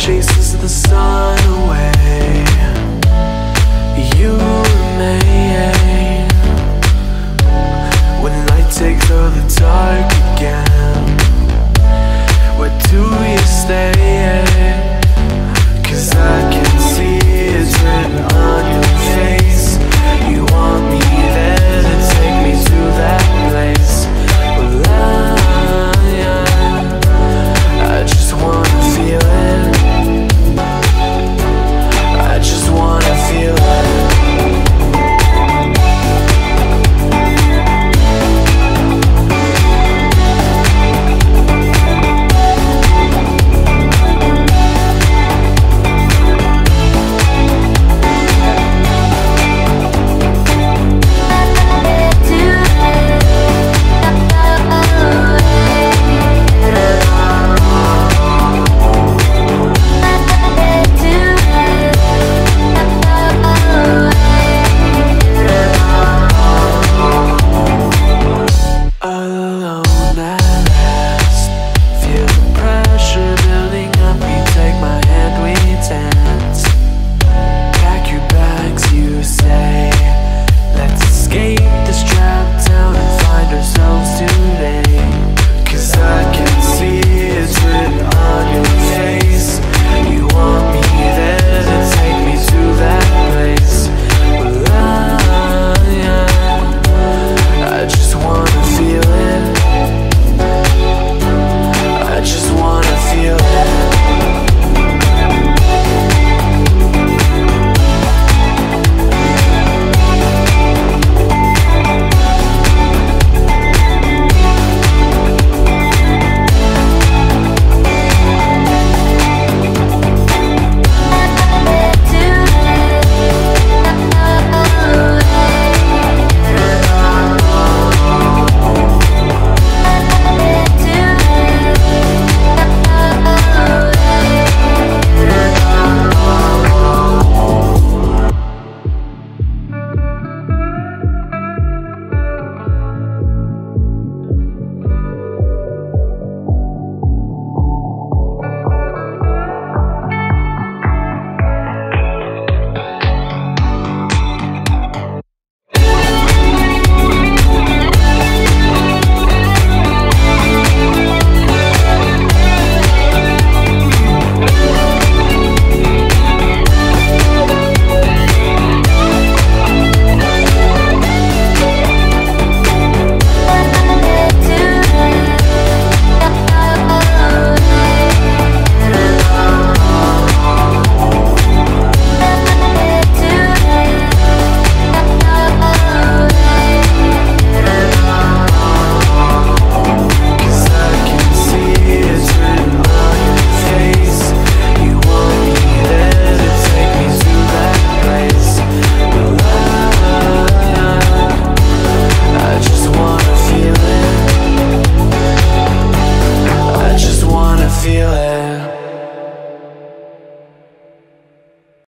chases the sun. away